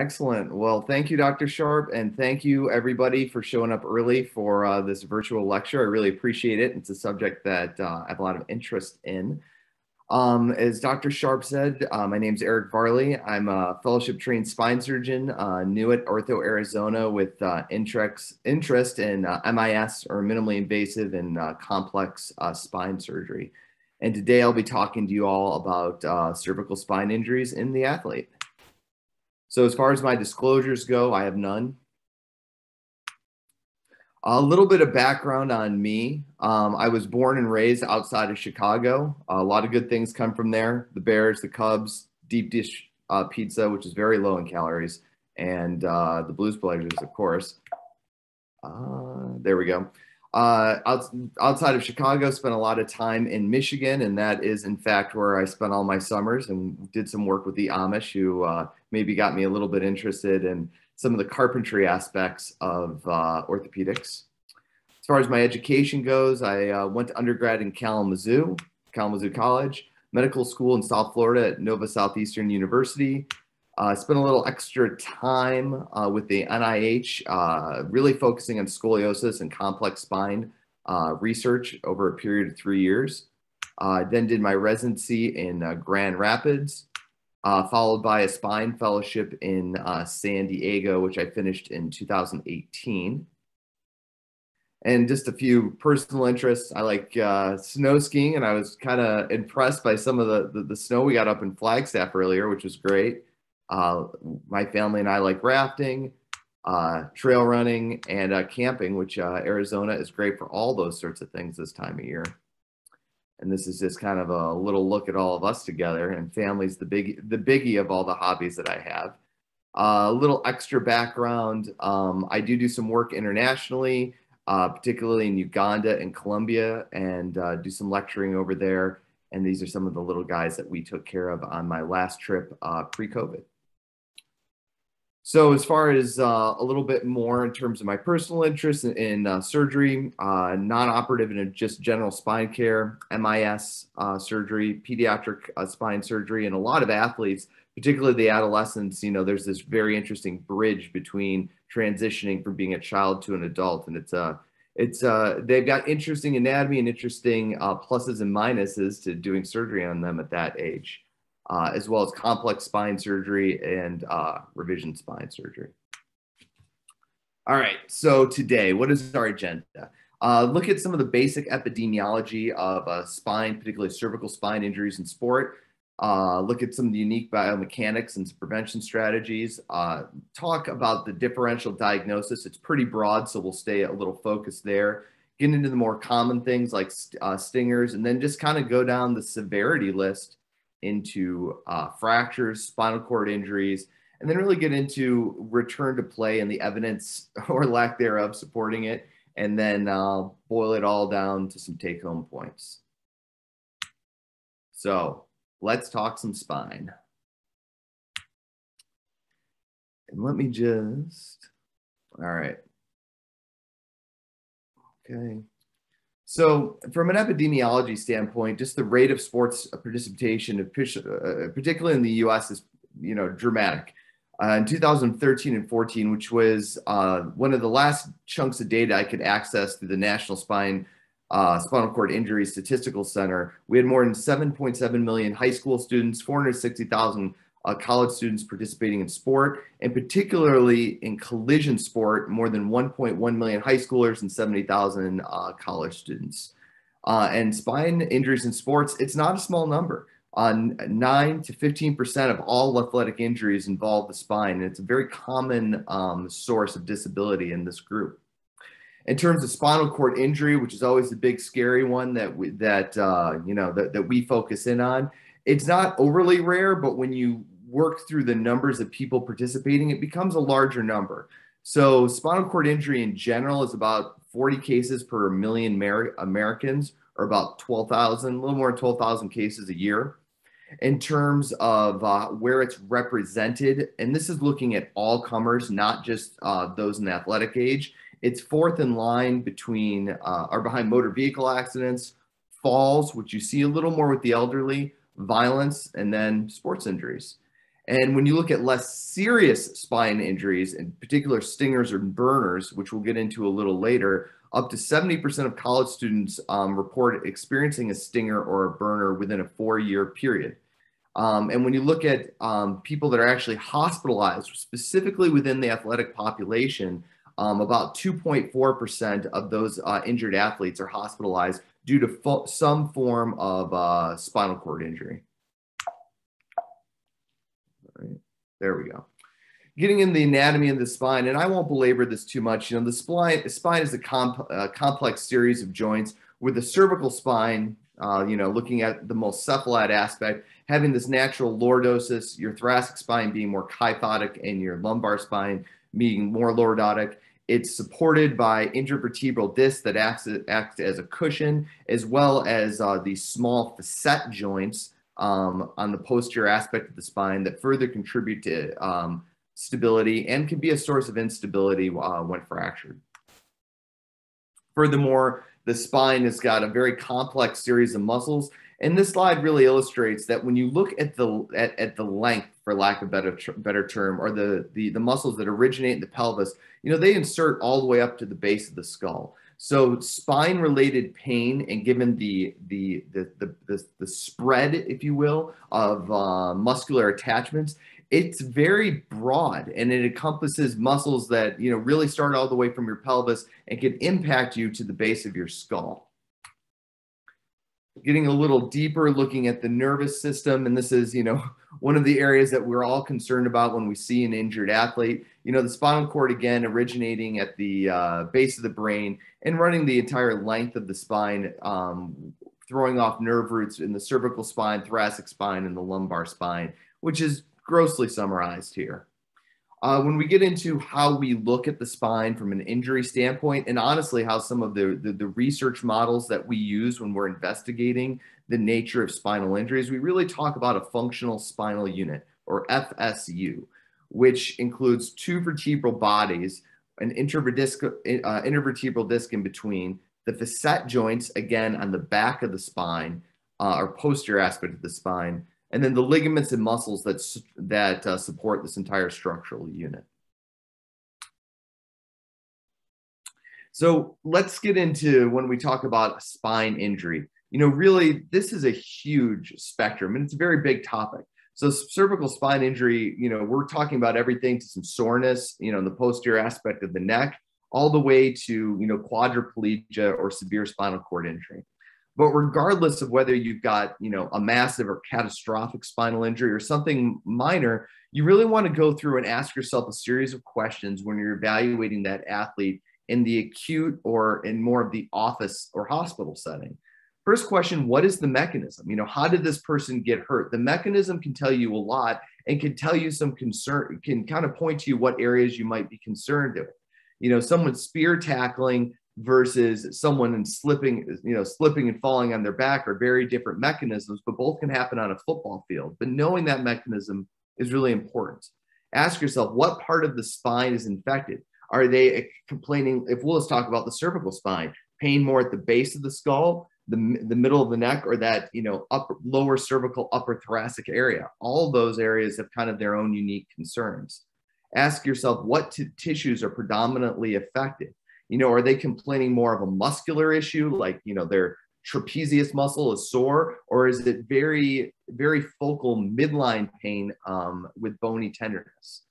Excellent. Well, thank you, Dr. Sharp, and thank you everybody for showing up early for uh, this virtual lecture. I really appreciate it. It's a subject that uh, I have a lot of interest in. Um, as Dr. Sharp said, uh, my name is Eric Varley. I'm a fellowship trained spine surgeon, uh, new at Ortho Arizona with uh, interest, in uh, MIS or minimally invasive and complex spine surgery. And today I'll be talking to you all about cervical spine injuries in the athlete. So as far as my disclosures go, I have none. A little bit of background on me. Um, I was born and raised outside of Chicago. a lot of good things come from there. The Bears, the Cubs, deep dish uh, pizza, which is very low in calories, and uh, the Blues Blazers, of course. Uh, there we go. Uh, outside of Chicago, spent a lot of time in Michigan, and that is in fact where I spent all my summers and did some work with the Amish, who uh, maybe got me a little bit interested in some of the carpentry aspects of uh, orthopedics. As far as my education goes, I uh, went to undergrad in Kalamazoo, Kalamazoo College, medical school in South Florida at Nova Southeastern University. Uh, spent a little extra time uh, with the NIH, uh, really focusing on scoliosis and complex spine uh, research over a period of three years. then did my residency in Grand Rapids, uh, followed by a spine fellowship in uh, San Diego, which I finished in 2018. And just a few personal interests. I like uh, snow skiing, and I was kind of impressed by some of the, the, the, snow we got up in Flagstaff earlier, which was great. Uh, my family and I like rafting, uh, trail running, and uh, camping, which Arizona is great for all those sorts of things this time of year and this is just kind of a little look at all of us together and families the big the biggie of all the hobbies that i have. Uh, a little extra background um, i do do some work internationally uh, particularly in uganda and colombia and uh, do some lecturing over there. And these are some of the little guys that we took care of on my last trip uh, pre-covid so as far as uh, a little bit more in terms of my personal interest in, in uh, surgery, uh, non-operative and just general spine care, MIS uh, surgery, pediatric uh, spine surgery, and a lot of athletes, particularly the adolescents, you know, there's this very interesting bridge between transitioning from being a child to an adult, and it's uh, it's they've got interesting anatomy and interesting pluses and minuses to doing surgery on them at that age uh, as well as complex spine surgery and uh, revision spine surgery. All right, so today, what is our agenda? Uh, look at some of the basic epidemiology of uh, spine, particularly cervical spine injuries in sport. Uh, look at some of the unique biomechanics and prevention strategies. Uh, talk about the differential diagnosis. It's pretty broad, so we'll stay a little focused there. Get into the more common things like stingers, and then just kind of go down the severity list into uh, fractures, spinal cord injuries, and then really get into return to play and the evidence or lack thereof supporting it, and then uh, boil it all down to some take home points. So let's talk some spine. And let me just, all right. Okay. So, from an epidemiology standpoint, just the rate of sports participation, uh, particularly in the U.S., is you know dramatic. Uh, in 2013 and 14, which was uh, one of the last chunks of data I could access through the National Spine uh, Spinal Cord Injury Statistical Center, we had more than 7.7 million high school students, 460,000 uh, college students participating in sport, and particularly in collision sport, more than 1.1 million high schoolers and 70,000 uh, college students. Uh, and spine injuries in sports, it's not a small number. On uh, 9 to 15% of all athletic injuries involve the spine, and it's a very common um, source of disability in this group. In terms of spinal cord injury, which is always the big scary one that we, that uh, you know that, that we focus in on, it's not overly rare, but when you work through the numbers of people participating, it becomes a larger number. So spinal cord injury in general is about 40 cases per million Amer- Americans, or about 12,000, a little more than 12,000 cases a year. In terms of uh, where it's represented, and this is looking at all comers, not just uh, those in the athletic age, it's fourth in line between uh, or behind motor vehicle accidents, falls, which you see a little more with the elderly, violence, and then sports injuries. And when you look at less serious spine injuries, in particular stingers or burners, which we'll get into a little later, up to 70% of college students um, report experiencing a stinger or a burner within a four year period. Um, and when you look at um, people that are actually hospitalized, specifically within the athletic population, um, about 2.4% of those uh, injured athletes are hospitalized due to fo- some form of uh, spinal cord injury. Right. There we go. Getting in the anatomy of the spine, and I won't belabor this too much. You know, the spine, spine is a comp, uh, complex series of joints with the cervical spine, uh, you know, looking at the most cephalad aspect, having this natural lordosis, your thoracic spine being more kyphotic and your lumbar spine being more lordotic. It's supported by intervertebral discs that acts, act as a cushion, as well as uh, these small facet joints um, on the posterior aspect of the spine that further contribute to um, stability and can be a source of instability uh, when fractured. Furthermore, the spine has got a very complex series of muscles. And this slide really illustrates that when you look at the at, at the length, for lack of better better term, or the, the the muscles that originate in the pelvis, you know, they insert all the way up to the base of the skull. So spine related pain and given the, the, the, the, the, the spread, if you will, of uh, muscular attachments, it's very broad and it encompasses muscles that, you know, really start all the way from your pelvis and can impact you to the base of your skull. Getting a little deeper looking at the nervous system and this is you know one of the areas that we're all concerned about when we see an injured athlete you know the spinal cord again originating at the uh, base of the brain and running the entire length of the spine um, throwing off nerve roots in the cervical spine thoracic spine and the lumbar spine which is grossly summarized here. Uh, when we get into how we look at the spine from an injury standpoint, and honestly, how some of the, the, the, research models that we use when we're investigating the nature of spinal injuries, we really talk about a functional spinal unit or FSU, which includes two vertebral bodies, an intervertebral, uh, intervertebral disc in between, the facet joints, again, on the back of the spine, uh, or posterior aspect of the spine, and then the ligaments and muscles that, that uh, support this entire structural unit. So let's get into when we talk about spine injury. You know, really, this is a huge spectrum and it's a very big topic. So cervical spine injury, you know, we're talking about everything to some soreness, you know, in the posterior aspect of the neck, all the way to, you know, quadriplegia or severe spinal cord injury. But regardless of whether you've got, you know, a massive or catastrophic spinal injury or something minor, you really want to go through and ask yourself a series of questions when you're evaluating that athlete in the acute or in more of the office or hospital setting. First question, what is the mechanism? You know, how did this person get hurt? The mechanism can tell you a lot and can tell you some concern, can kind of point to you what areas you might be concerned with. You know, someone spear tackling versus someone and slipping, you know, slipping and falling on their back are very different mechanisms, but both can happen on a football field. But knowing that mechanism is really important. Ask yourself what part of the spine is infected. Are they eh, complaining? If we'll just talk about the cervical spine, pain more at the base of the skull, the, the middle of the neck, or that you know upper lower cervical, upper thoracic area. All those areas have kind of their own unique concerns. Ask yourself what t- tissues are predominantly affected you know, are they complaining more of a muscular issue, like, you know, their trapezius muscle is sore, or is it very, very focal midline pain um, with bony tenderness?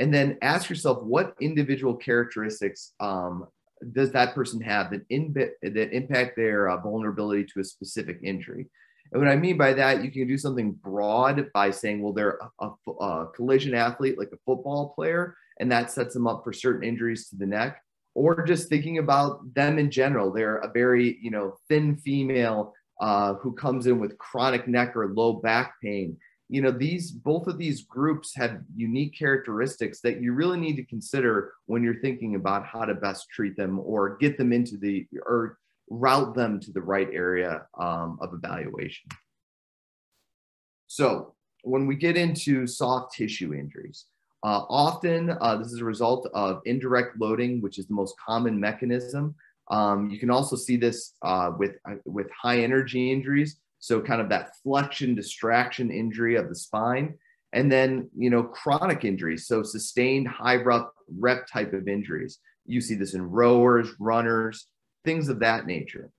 And then ask yourself what individual characteristics um, does that person have that, in, that impact their uh, vulnerability to a specific injury? And what I mean by that, you can do something broad by saying, well, they're a, a, a collision athlete, like a football player, and that sets them up for certain injuries to the neck or just thinking about them in general. They're a very, you know, thin female uh, who comes in with chronic neck or low back pain. You know, these both of these groups have unique characteristics that you really need to consider when you're thinking about how to best treat them or get them into the or route them to the right area um, of evaluation. So when we get into soft tissue injuries, uh, often, uh, this is a result of indirect loading, which is the most common mechanism. Um, you can also see this uh, with, uh, with high energy injuries. So kind of that flexion distraction injury of the spine. And then, you know, chronic injuries, so sustained high rep, type of injuries. You see this in rowers, runners, things of that nature.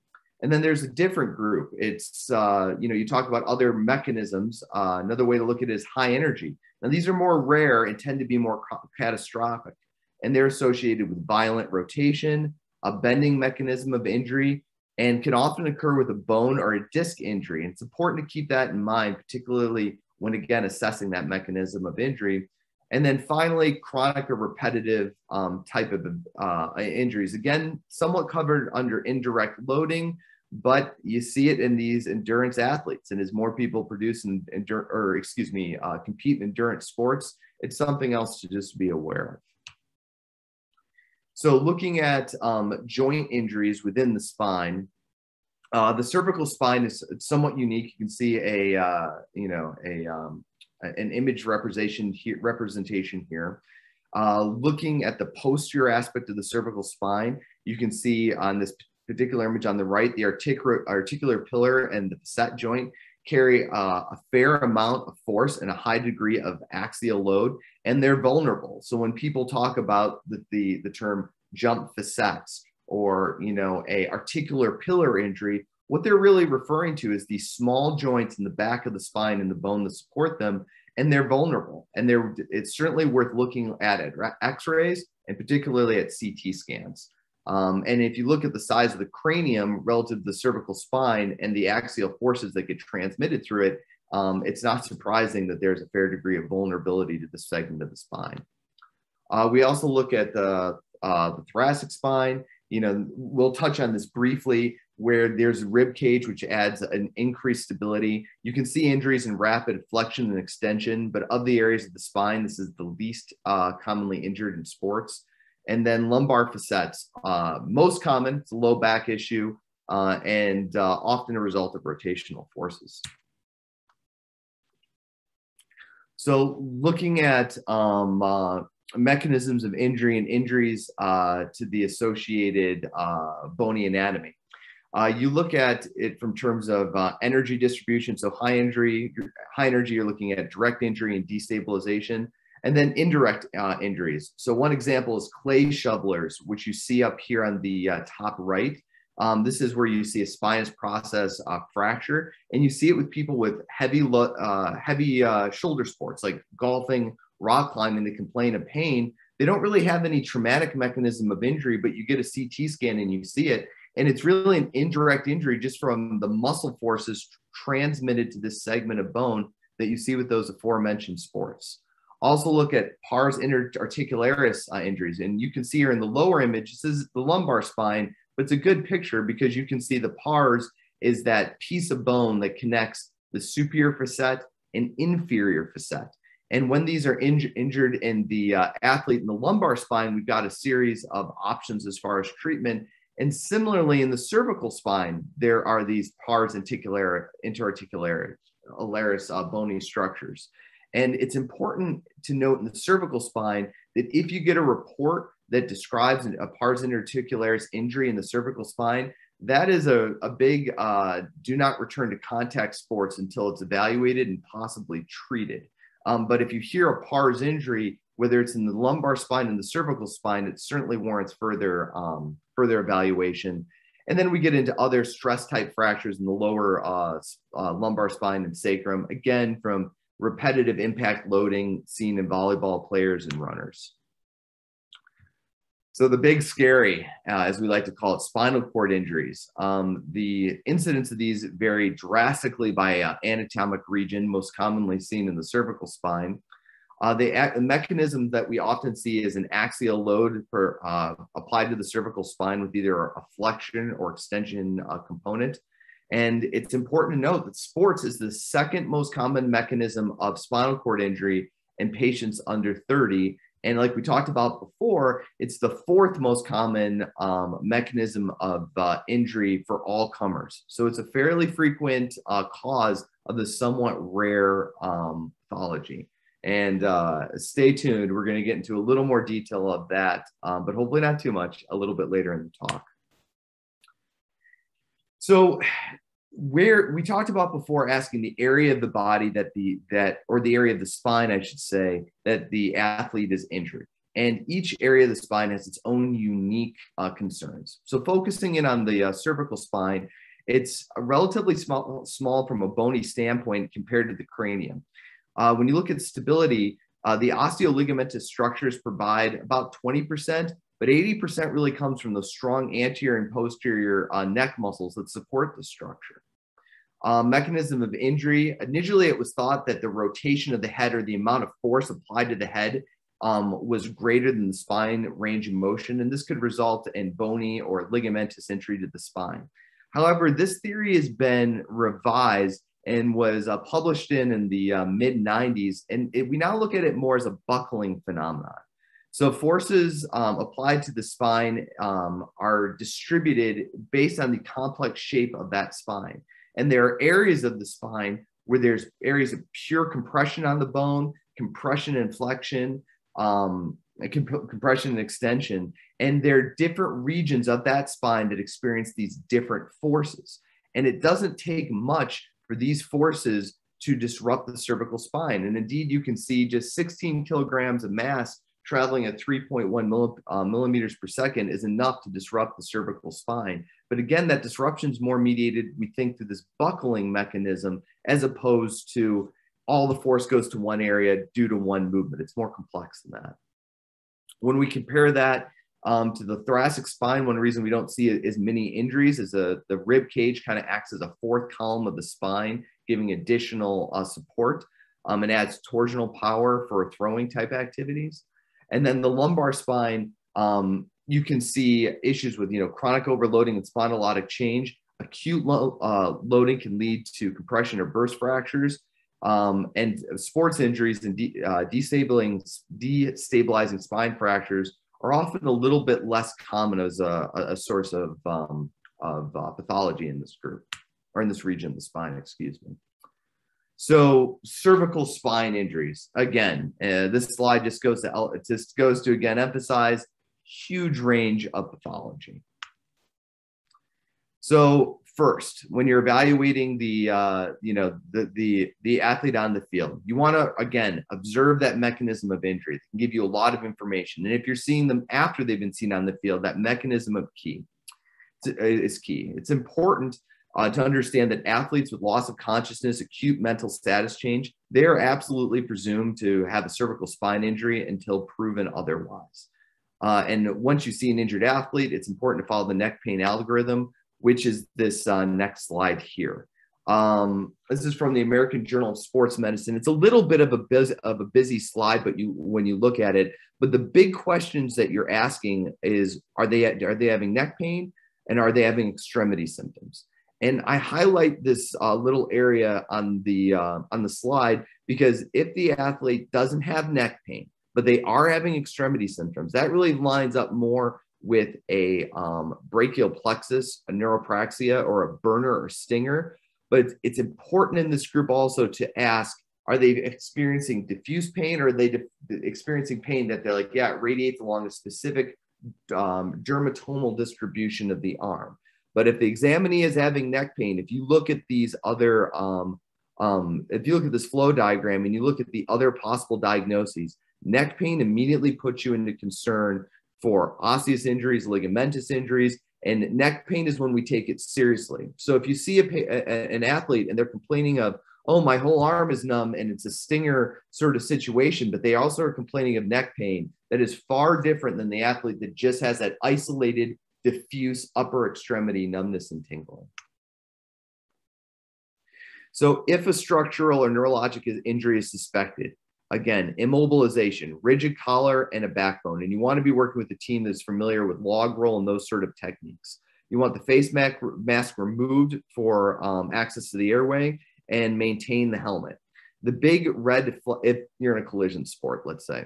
And then there's a different group. It's, uh, you know, you talk about other mechanisms. Uh, another way to look at it is high energy. Now, these are more rare and tend to be more catastrophic, and they're associated with violent rotation, a bending mechanism of injury, and can often occur with a bone or a disc injury. And it's important to keep that in mind, particularly when, again, assessing that mechanism of injury. And then finally, chronic or repetitive um, type of uh, injuries. Again, somewhat covered under indirect loading, but you see it in these endurance athletes. And as more people produce and endure, or excuse me, uh, compete in endurance sports, it's something else to just be aware of. So looking at um, joint injuries within the spine, uh, the cervical spine is somewhat unique. You can see a, uh, you know, a, um, an image representation here, representation here. Uh, looking at the posterior aspect of the cervical spine, you can see on this particular image on the right, the articular, articular pillar and the facet joint carry uh, a fair amount of force and a high degree of axial load, and they're vulnerable. So when people talk about the, the, the term jump facets or you know a articular pillar injury, what they're really referring to is these small joints in the back of the spine and the bone that support them, and they're vulnerable. And they're it's certainly worth looking at it, X-rays and particularly at CT scans. Um, and if you look at the size of the cranium relative to the cervical spine and the axial forces that get transmitted through it, um, it's not surprising that there's a fair degree of vulnerability to the segment of the spine. Uh, we also look at the, uh, the thoracic spine. You know, we'll touch on this briefly where there's a rib cage, which adds an increased stability. You can see injuries in rapid flexion and extension, but of the areas of the spine, this is the least uh, commonly injured in sports. And then lumbar facets, uh, most common, it's a low back issue uh, and uh, often a result of rotational forces. So looking at um, uh, mechanisms of injury and injuries uh, to the associated uh, bony anatomy. Uh, you look at it from terms of uh, energy distribution. So high injury, high energy, you're looking at direct injury and destabilization and then indirect uh, injuries. So one example is clay shovelers, which you see up here on the top right. Um, this is where you see a spinous process uh, fracture, and you see it with people with heavy, uh, heavy uh, shoulder sports like golfing, rock climbing. They complain of pain. They don't really have any traumatic mechanism of injury, but you get a CT scan and you see it, and it's really an indirect injury just from the muscle forces transmitted to this segment of bone that you see with those aforementioned sports. Also look at pars interarticularis uh, injuries. And you can see here in the lower image, this is the lumbar spine, but it's a good picture because you can see the pars is that piece of bone that connects the superior facet and inferior facet. And when these are inj injured in the uh, athlete in the lumbar spine, we've got a series of options as far as treatment. And similarly, in the cervical spine, there are these pars interarticularis, interarticularis uh, bony structures. And it's important to note in the cervical spine that if you get a report that describes a pars interarticularis injury in the cervical spine, that is a, a big uh, do not return to contact sports until it's evaluated and possibly treated. Um, but if you hear a pars injury, whether it's in the lumbar spine and the cervical spine, it certainly warrants further um, further evaluation. And then we get into other stress type fractures in the lower uh, uh, lumbar spine and sacrum, again from repetitive impact loading seen in volleyball players and runners. So the big scary, uh, as we like to call it, spinal cord injuries. Um, the incidence of these vary drastically by uh, anatomic region, most commonly seen in the cervical spine. Uh, the, the, mechanism that we often see is an axial load for, uh, applied to the cervical spine with either a flexion or extension uh, component. And it's important to note that sports is the second most common mechanism of spinal cord injury in patients under 30. And like we talked about before, it's the fourth most common um, mechanism of uh, injury for all comers. So it's a fairly frequent uh, cause of the somewhat rare um, pathology. And uh, stay tuned. We're going to get into a little more detail of that, um, but hopefully not too much a little bit later in the talk. So where we talked about before asking the area of the body that the that or the area of the spine i should say that the athlete is injured. And each area of the spine has its own unique uh, concerns. So focusing in on the uh, cervical spine it's relatively small small from a bony standpoint compared to the cranium. Uh, when you look at stability uh, the osteoligamentous structures provide about 20% but 80% really comes from the strong anterior and posterior uh, neck muscles that support the structure. Uh, mechanism of injury. Initially, it was thought that the rotation of the head or the amount of force applied to the head um, was greater than the spine range of motion, and this could result in bony or ligamentous injury to the spine. However, this theory has been revised and was uh, published in in the uh, mid 90s, and it, we now look at it more as a buckling phenomenon. So forces um, applied to the spine um, are distributed based on the complex shape of that spine. And there are areas of the spine where there's areas of pure compression on the bone, compression and flexion, um, comp- compression and extension. And there are different regions of that spine that experience these different forces. And it doesn't take much for these forces to disrupt the cervical spine. And indeed, you can see just 16 kilograms of mass traveling at 3.1 uh, millimeters per second is enough to disrupt the cervical spine. But again, that disruption is more mediated, we think, through this buckling mechanism as opposed to all the force goes to one area due to one movement. It's more complex than that. When we compare that um, to the thoracic spine, one reason we don't see as many injuries is a, the rib cage kind of acts as a fourth column of the spine, giving additional uh, support um, and adds torsional power for throwing type activities. And then the lumbar spine, um, you can see issues with you know chronic overloading and spondylotic change. Acute lo- uh, loading can lead to compression or burst fractures, um, and sports injuries and de- uh, destabilizing, destabilizing spine fractures are often a little bit less common as a, a source of, um, of uh, pathology in this group or in this region of the spine. Excuse me. So cervical spine injuries. Again, uh, this slide just goes to just goes to again emphasize huge range of pathology. So first, when you're evaluating the uh, you know the the the athlete on the field, you want to again observe that mechanism of injury. It can give you a lot of information, and if you're seeing them after they've been seen on the field, that mechanism of key is key. It's important uh, to understand that athletes with loss of consciousness, acute mental status change, they are absolutely presumed to have a cervical spine injury until proven otherwise. Uh, and once you see an injured athlete, it's important to follow the neck pain algorithm, which is this uh, next slide here. Um, this is from the American Journal of Sports Medicine. It's a little bit of a busy, of a busy slide, but you when you look at it, but the big questions that you're asking is: Are they are they having neck pain, and are they having extremity symptoms? And I highlight this uh, little area on the uh, on the slide because if the athlete doesn't have neck pain, but they are having extremity symptoms, that really lines up more with a um, brachial plexus, a neuropraxia, or a burner or stinger. But it's, important in this group also to ask are they experiencing diffuse pain or are they experiencing pain that they're like, yeah, it radiates along a specific um, dermatomal distribution of the arm? But if the examinee is having neck pain, if you look at these other, um, um, if you look at this flow diagram and you look at the other possible diagnoses, neck pain immediately puts you into concern for osseous injuries, ligamentous injuries, and neck pain is when we take it seriously. So if you see a, a, an athlete and they're complaining of, oh, my whole arm is numb and it's a stinger sort of situation, but they also are complaining of neck pain, that is far different than the athlete that just has that isolated diffuse upper extremity numbness and tingling. So if a structural or neurologic injury is suspected, again, immobilization, rigid collar, and a backboard. And you want to be working with a team that's familiar with log roll and those sort of techniques. You want the face mask removed for um, access to the airway and maintain the helmet. The big red, if you're in a collision sport, let's say,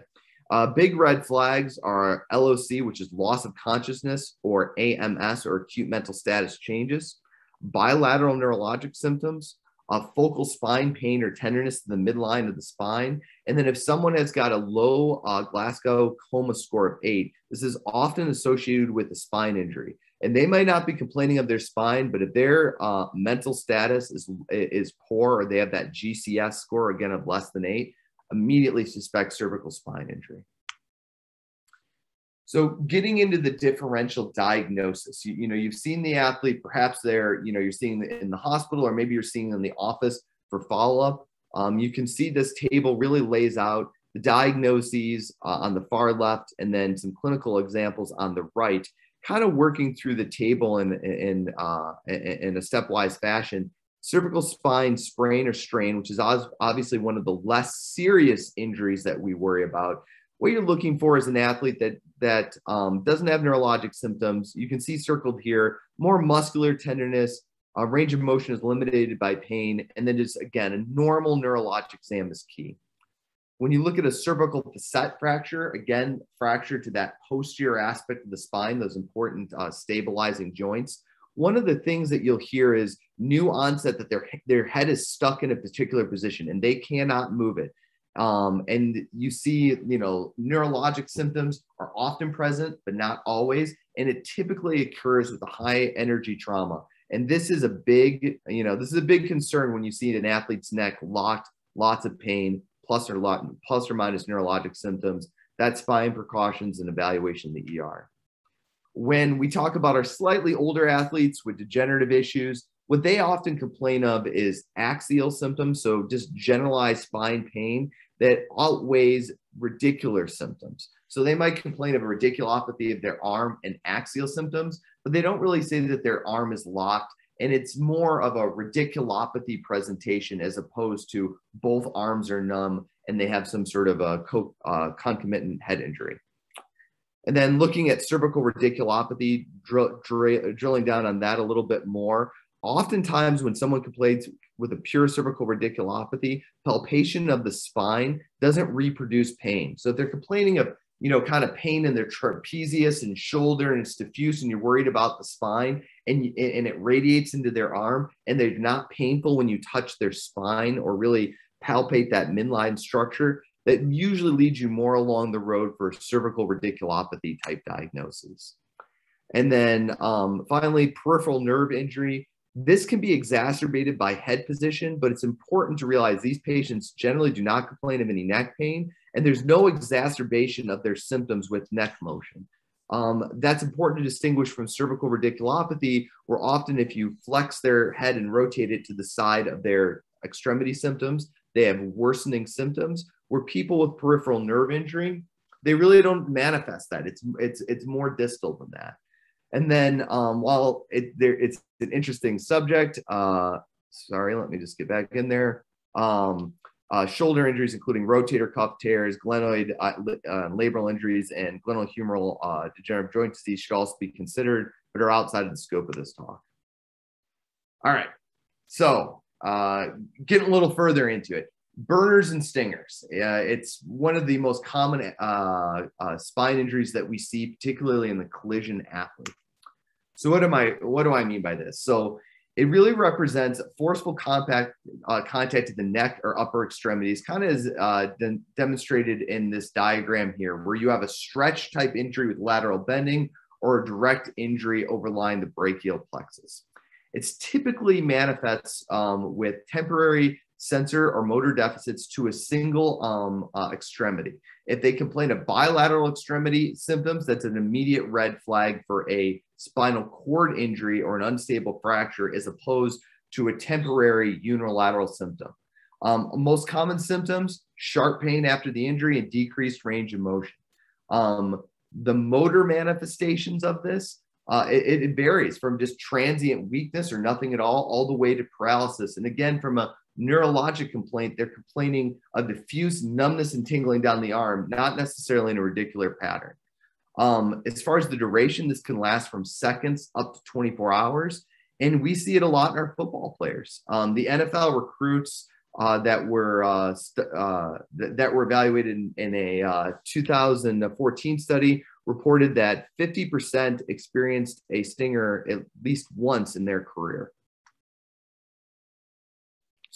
uh, big red flags are LOC, which is loss of consciousness, or AMS, or acute mental status changes, bilateral neurologic symptoms, uh, focal spine pain or tenderness in the midline of the spine. And then if someone has got a low uh, Glasgow coma score of eight, this is often associated with a spine injury. and they might not be complaining of their spine, but if their uh, mental status is is poor or they have that GCS score again of less than eight, immediately suspect cervical spine injury. So getting into the differential diagnosis, you, you know, you've seen the athlete, perhaps they're, you know, you're seeing in the hospital or maybe you're seeing in the office for follow-up. Um, you can see this table really lays out the diagnoses uh, on the far left and then some clinical examples on the right kind of working through the table in, in, uh, in a stepwise fashion. Cervical spine sprain or strain, which is obviously one of the less serious injuries that we worry about. What you're looking for is an athlete that that um, doesn't have neurologic symptoms. You can see circled here more muscular tenderness, uh, range of motion is limited by pain, and then just again a normal neurologic exam is key. When you look at a cervical facet fracture, again, fracture to that posterior aspect of the spine, those important uh, stabilizing joints, one of the things that you'll hear is new onset that their, their head is stuck in a particular position and they cannot move it. Um, and you see, you know, neurologic symptoms are often present, but not always. And it typically occurs with a high energy trauma. And this is a big, you know, this is a big concern when you see an athlete's neck locked, lots of pain, plus or, lot, plus or minus neurologic symptoms. That's spine precautions and evaluation in the ER. When we talk about our slightly older athletes with degenerative issues, what they often complain of is axial symptoms, so just generalized spine pain that outweighs radicular symptoms. So they might complain of a radiculopathy of their arm and axial symptoms, but they don't really say that their arm is locked and it's more of a radiculopathy presentation as opposed to both arms are numb and they have some sort of a co- uh, concomitant head injury. And then looking at cervical radiculopathy, dr- dr- drilling down on that a little bit more. Oftentimes, when someone complains with a pure cervical radiculopathy, palpation of the spine doesn't reproduce pain. So if they're complaining of you know, kind of pain in their trapezius and shoulder and it's diffuse and you're worried about the spine and, and it radiates into their arm and they're not painful when you touch their spine or really palpate that midline structure, that usually leads you more along the road for cervical radiculopathy type diagnosis. And then um, finally, peripheral nerve injury. This can be exacerbated by head position, but it's important to realize these patients generally do not complain of any neck pain and there's no exacerbation of their symptoms with neck motion. Um, that's important to distinguish from cervical radiculopathy, where often if you flex their head and rotate it to the side of their extremity symptoms, they have worsening symptoms. Where people with peripheral nerve injury, they really don't manifest that. It's it's it's more distal than that. And then um, while it, there, it's an interesting subject, uh, sorry, let me just get back in there. Um, uh, shoulder injuries, including rotator cuff tears, glenoid uh, uh, labral injuries, and glenohumeral uh, degenerative joint disease should also be considered, but are outside of the scope of this talk. All right, so uh, getting a little further into it. Burners and stingers. it's one of the most common uh, spine injuries that we see, particularly in the collision athlete. So what am I? What do I mean by this? So it really represents forceful contact, uh, contact to the neck or upper extremities, kind of as uh, de- demonstrated in this diagram here, where you have a stretch type injury with lateral bending or a direct injury overlying the brachial plexus. It's typically manifests um, with temporary sensor or motor deficits to a single um, uh, extremity. If they complain of bilateral extremity symptoms, that's an immediate red flag for a spinal cord injury or an unstable fracture as opposed to a temporary unilateral symptom. Um, most common symptoms sharp pain after the injury and decreased range of motion. Um, the motor manifestations of this, uh, it, it, varies from just transient weakness or nothing at all, all the way to paralysis. And again, from a neurologic complaint, they're complaining of diffuse numbness and tingling down the arm, not necessarily in a radicular pattern. Um, as far as the duration, this can last from seconds up to 24 hours. And we see it a lot in our football players. Um, the NFL recruits uh, that were uh, uh, th- that were evaluated in, in a uh, 2014 study reported that 50% experienced a stinger at least once in their career.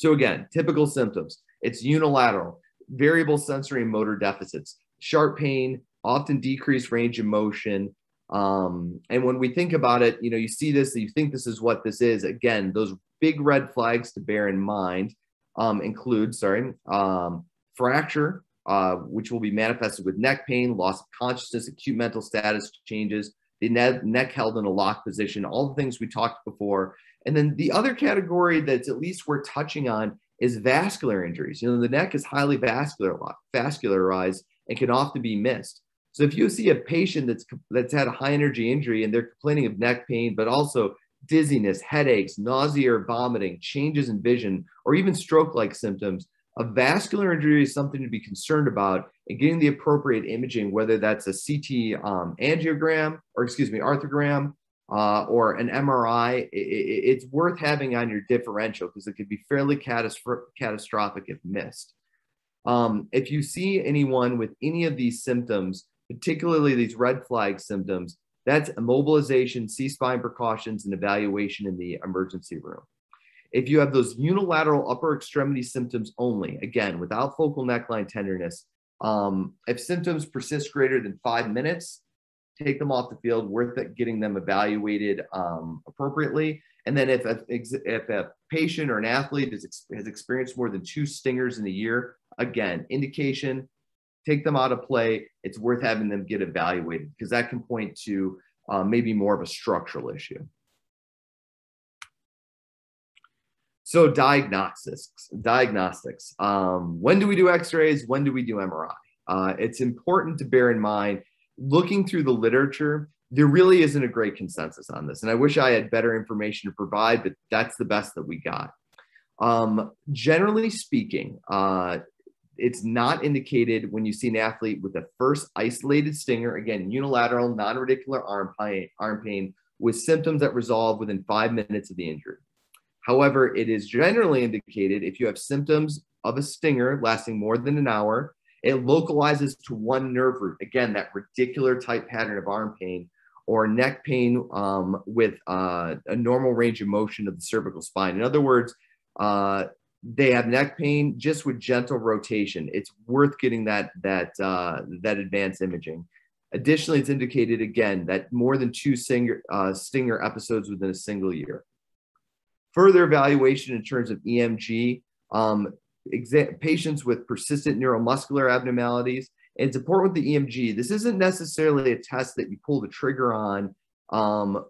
So again, typical symptoms. It's unilateral, variable sensory and motor deficits, sharp pain, often decreased range of motion, Um, and when we think about it, you know, you see this, you think this is what this is. Again, those big red flags to bear in mind um, include, sorry, um, fracture, uh, which will be manifested with neck pain, loss of consciousness, acute mental status changes, the ne- neck held in a locked position, all the things we talked before. And then the other category that's at least we're touching on is vascular injuries. You know, the neck is highly vascular, vascularized and can often be missed. So if you see a patient that's that's had a high energy injury and they're complaining of neck pain, but also dizziness, headaches, nausea or vomiting, changes in vision, or even stroke-like symptoms, a vascular injury is something to be concerned about and getting the appropriate imaging, whether that's a CT um, angiogram or excuse me, arthrogram uh, or an MRI, it, it, it's worth having on your differential because it could be fairly catastrophic if missed. Um, if you see anyone with any of these symptoms, particularly these red flag symptoms, that's immobilization, C-spine precautions, and evaluation in the emergency room. If you have those unilateral upper extremity symptoms only, again, without focal neckline tenderness, um, if symptoms persist greater than five minutes, take them off the field, worth it getting them evaluated um, appropriately. And then if a, if a patient or an athlete has, has experienced more than two stingers in a year, again, indication, take them out of play. It's worth having them get evaluated because that can point to uh, maybe more of a structural issue. So diagnostics, diagnostics. Um, when do we do X-rays? When do we do MRI? Uh, it's important to bear in mind looking through the literature, there really isn't a great consensus on this. And I wish I had better information to provide, but that's the best that we got. Um, generally speaking, uh, it's not indicated when you see an athlete with a first isolated stinger, again, unilateral, non radicular arm pain, arm pain with symptoms that resolve within five minutes of the injury. However, it is generally indicated if you have symptoms of a stinger lasting more than an hour it localizes to one nerve root. Again, that radicular type pattern of arm pain or neck pain um, with uh, a normal range of motion of the cervical spine. In other words, uh, they have neck pain just with gentle rotation. It's worth getting that that uh, that advanced imaging. Additionally, it's indicated again that more than two stinger, uh, stinger episodes within a single year. Further evaluation in terms of EMG, um, patients with persistent neuromuscular abnormalities. And it's important with the EMG. This isn't necessarily a test that you pull the trigger on um,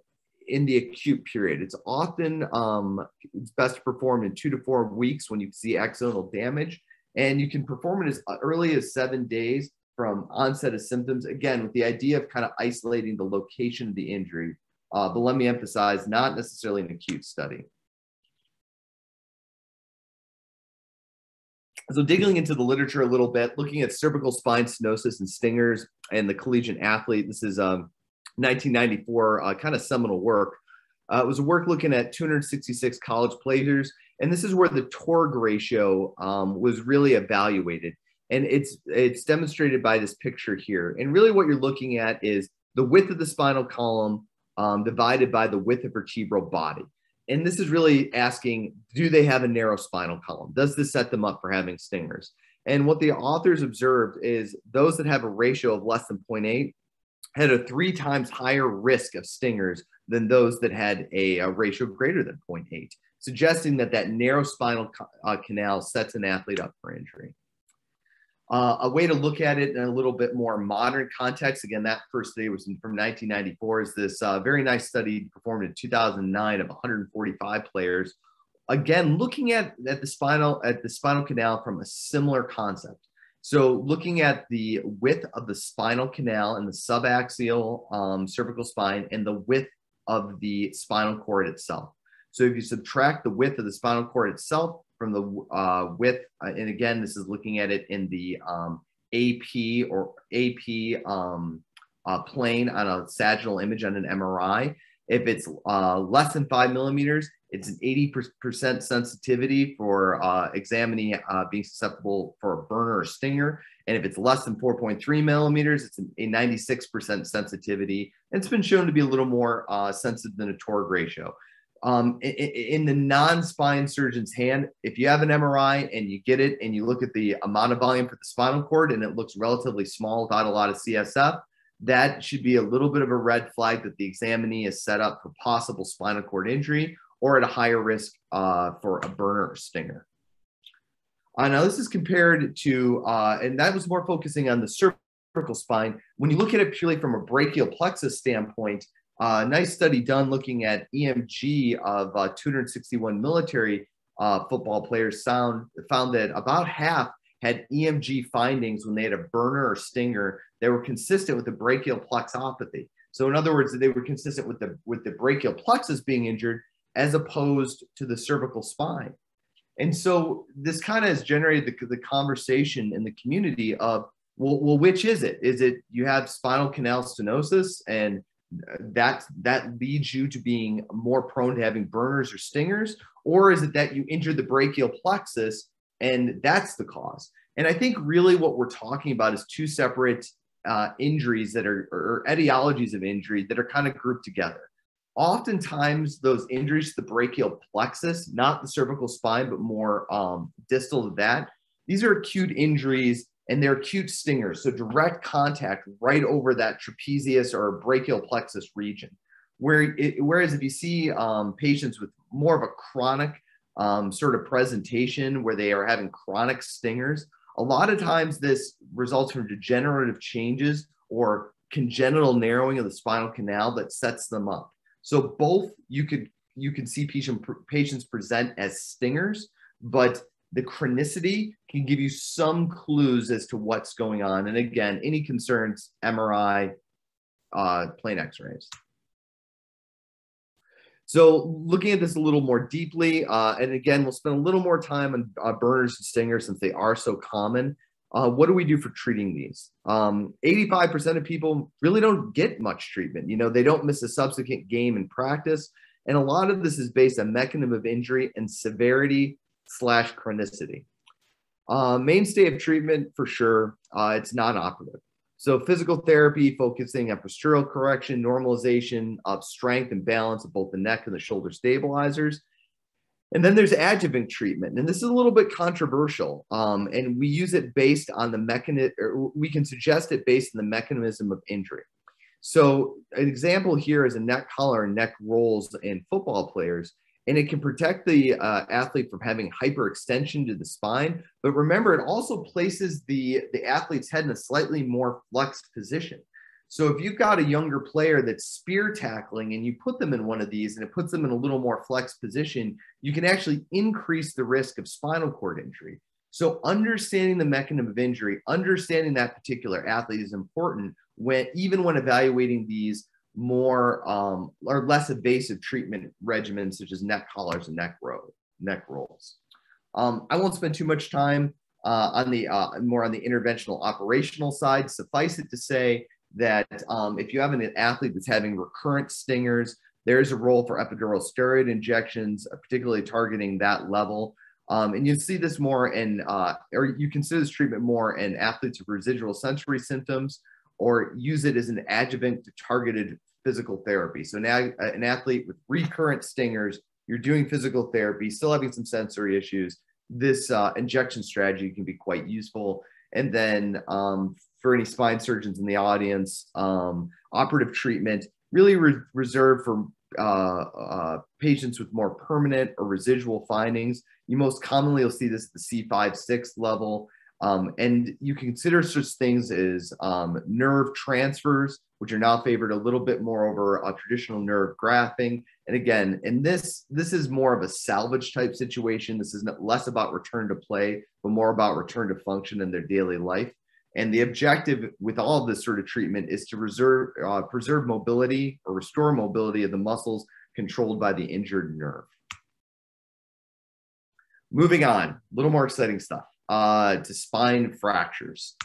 in the acute period. It's often um, it's best performed in two to four weeks when you see axonal damage, and you can perform it as early as seven days from onset of symptoms. Again, with the idea of kind of isolating the location of the injury. Uh, but let me emphasize, not necessarily an acute study. So digging into the literature a little bit, looking at cervical spine stenosis and stingers and the collegiate athlete. This is um, 1994, uh, kind of seminal work. Uh, it was a work looking at 266 college players, and this is where the Torg ratio um, was really evaluated. And it's it's demonstrated by this picture here. And really, what you're looking at is the width of the spinal column um, divided by the width of vertebral body and this is really asking do they have a narrow spinal column? Does this set them up for having stingers? And what the authors observed is those that have a ratio of less than 0.8 had a three times higher risk of stingers than those that had a, a ratio greater than 0.8 suggesting that that narrow spinal uh, canal sets an athlete up for injury uh, a way to look at it in a little bit more modern context, again, that first study was from 1994, is this uh, very nice study performed in 2009 of 145 players. Again, looking at, at the spinal at the spinal canal from a similar concept. So, looking at the width of the spinal canal and the subaxial um, cervical spine and the width of the spinal cord itself. So, if you subtract the width of the spinal cord itself from the uh, width. Uh, and again, this is looking at it in the um, AP or AP um, uh, plane on a sagittal image on an MRI. If it's uh, less than five millimeters, it's an 80% sensitivity for uh, examining uh, being susceptible for a burner or stinger. And if it's less than 4.3 millimeters, it's a 96% sensitivity. It's been shown to be a little more uh, sensitive than a Torg ratio um, in, in, the non-spine surgeon's hand, if you have an MRI and you get it and you look at the amount of volume for the spinal cord and it looks relatively small without a lot of CSF, that should be a little bit of a red flag that the examinee is set up for possible spinal cord injury or at a higher risk uh, for a burner or stinger. Uh, now, this is compared to, uh, and that was more focusing on the cervical spine. When you look at it purely from a brachial plexus standpoint, uh, nice study done looking at EMG of uh, 261 military uh, football players found, found that about half had EMG findings when they had a burner or stinger that were consistent with the brachial plexopathy. So in other words, they were consistent with the with the brachial plexus being injured as opposed to the cervical spine. And so this kind of has generated the, the conversation in the community of, well, well, which is it? Is it you have spinal canal stenosis and that that leads you to being more prone to having burners or stingers, or is it that you injured the brachial plexus and that's the cause? And I think really what we're talking about is two separate uh, injuries that are or etiologies of injury that are kind of grouped together. Oftentimes, those injuries to the brachial plexus, not the cervical spine, but more um, distal to that, these are acute injuries and they're acute stingers. So direct contact right over that trapezius or brachial plexus region. Where it, whereas if you see um, patients with more of a chronic um, sort of presentation where they are having chronic stingers, a lot of times this results from degenerative changes or congenital narrowing of the spinal canal that sets them up. So both you could you can see patient, patients present as stingers, but the chronicity can give you some clues as to what's going on. And again, any concerns, MRI, uh, plain X-rays. So looking at this a little more deeply, uh, and again, we'll spend a little more time on uh, burners and stingers since they are so common. Uh, what do we do for treating these? Um, 85% of people really don't get much treatment. You know, they don't miss a subsequent game in practice. And a lot of this is based on mechanism of injury and severity slash chronicity. Uh, mainstay of treatment for sure, uh, it's non-operative. So physical therapy focusing on postural correction, normalization of strength and balance of both the neck and the shoulder stabilizers. And then there's adjuvant treatment, and this is a little bit controversial. Um, and we use it based on the mechanism, we can suggest it based on the mechanism of injury. So an example here is a neck collar and neck rolls in football players and it can protect the uh, athlete from having hyperextension to the spine. But remember, it also places the, the athlete's head in a slightly more flexed position. So if you've got a younger player that's spear tackling and you put them in one of these and it puts them in a little more flexed position, you can actually increase the risk of spinal cord injury. So understanding the mechanism of injury, understanding that particular athlete is important when even when evaluating these more um, or less invasive treatment regimens such as neck collars and neck row neck rolls. Um, I won't spend too much time uh, on the uh, more on the interventional operational side. Suffice it to say that um, if you have an athlete that's having recurrent stingers, there's a role for epidural steroid injections, uh, particularly targeting that level. Um, and you see this more in, uh, or you consider this treatment more in athletes with residual sensory symptoms or use it as an adjuvant to targeted physical therapy. So now uh, an athlete with recurrent stingers, you're doing physical therapy, still having some sensory issues. This uh, injection strategy can be quite useful. And then um, for any spine surgeons in the audience, um, operative treatment really re- reserved for uh, uh, patients with more permanent or residual findings. You most commonly will see this at the C5, 6 level. Um, and you consider such things as um, nerve transfers, which are now favored a little bit more over a traditional nerve grafting. And again, in this, this is more of a salvage type situation. This is less about return to play, but more about return to function in their daily life. And the objective with all of this sort of treatment is to reserve, uh, preserve mobility or restore mobility of the muscles controlled by the injured nerve. Moving on, a little more exciting stuff uh, to spine fractures.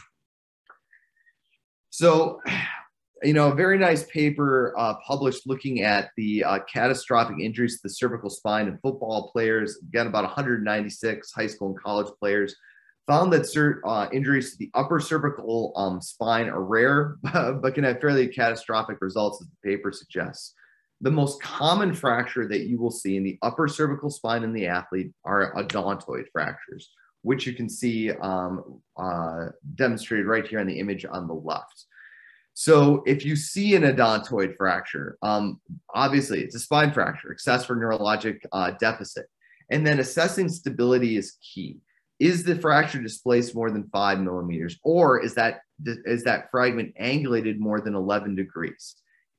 So, you know, a very nice paper uh, published looking at the uh, catastrophic injuries to the cervical spine in football players, again, about 196 high school and college players, found that cert, uh, injuries to the upper cervical um, spine are rare, but can have fairly catastrophic results, as the paper suggests. The most common fracture that you will see in the upper cervical spine in the athlete are odontoid fractures, which you can see um, uh, demonstrated right here on the image on the left. So if you see an odontoid fracture, um, obviously it's a spine fracture, access for neurologic uh, deficit. And then assessing stability is key. Is the fracture displaced more than five millimeters, or is that is that fragment angulated more than 11 degrees?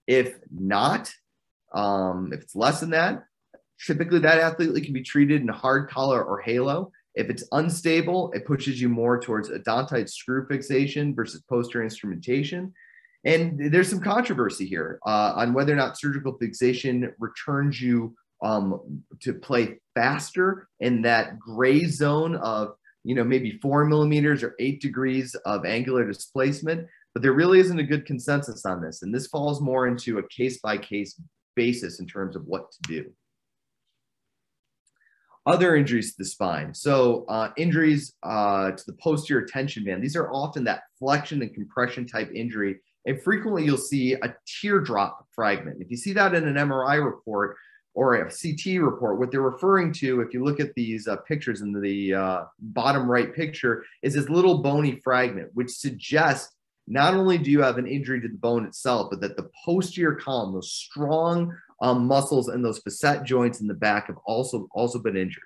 If not, um, if it's less than that, typically that athlete can be treated in hard collar or halo. If it's unstable, it pushes you more towards odontoid screw fixation versus posterior instrumentation. And there's some controversy here uh, on whether or not surgical fixation returns you um, to play faster in that gray zone of, you know, maybe four millimeters or eight degrees of angular displacement. But there really isn't a good consensus on this. And this falls more into a case by case basis in terms of what to do. Other injuries to the spine. So, uh, injuries uh, to the posterior tension band. These are often that flexion and compression type injury and frequently you'll see a teardrop fragment. If you see that in an MRI report or a CT report, what they're referring to, if you look at these uh, pictures in the uh, bottom right picture, is this little bony fragment, which suggests not only do you have an injury to the bone itself, but that the posterior column, those strong um, muscles and those facet joints in the back have also also been injured.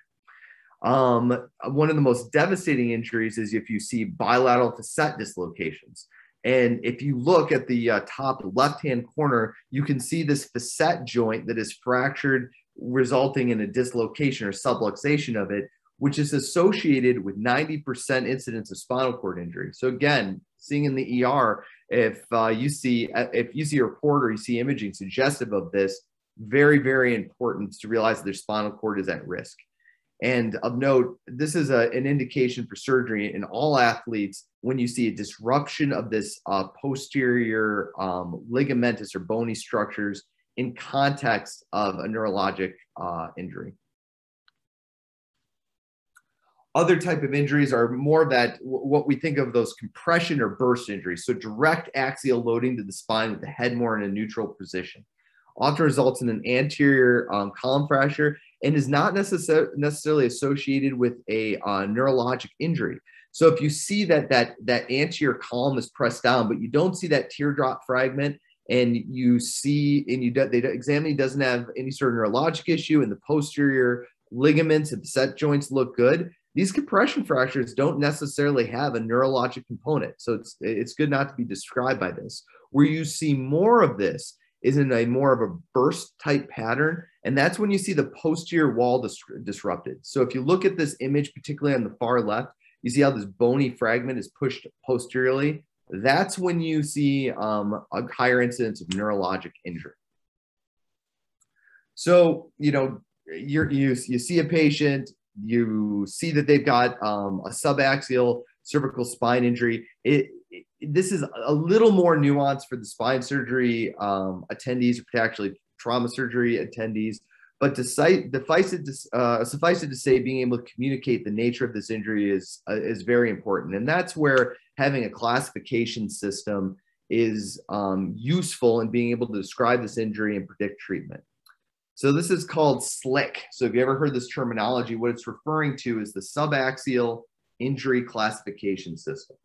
Um, one of the most devastating injuries is if you see bilateral facet dislocations. And if you look at the uh, top left hand corner, you can see this facet joint that is fractured, resulting in a dislocation or subluxation of it, which is associated with 90% incidence of spinal cord injury. So, again, seeing in the ER, if uh, you see if you see a report or you see imaging suggestive of this, very very important to realize that their spinal cord is at risk. And of note, this is a, an indication for surgery in all athletes when you see a disruption of this uh, posterior um, ligamentous or bony structures in context of a neurologic uh, injury. Other type of injuries are more that, what we think of those compression or burst injuries. So direct axial loading to the spine with the head more in a neutral position often results in an anterior um, column fracture and is not necessar- necessarily associated with a uh, neurologic injury. So if you see that that that anterior column is pressed down, but you don't see that teardrop fragment, and you see and you do, they examine doesn't have any sort of neurologic issue, and the posterior ligaments and set joints look good. These compression fractures don't necessarily have a neurologic component, so it's it's good not to be described by this. Where you see more of this is in a more of a burst type pattern. And that's when you see the posterior wall dis- disrupted. So if you look at this image, particularly on the far left, you see how this bony fragment is pushed posteriorly. That's when you see um, a higher incidence of neurologic injury. So, you know, you you, you see a patient, you see that they've got um, a subaxial cervical spine injury. It, this is a little more nuanced for the spine surgery um, attendees, or actually trauma surgery attendees. But to cite, suffice it to, uh, suffice it to say, being able to communicate the nature of this injury is uh, is very important, and that's where having a classification system is um, useful in being able to describe this injury and predict treatment. So this is called SLIC. So if you ever heard this terminology, what it's referring to is the subaxial injury classification system.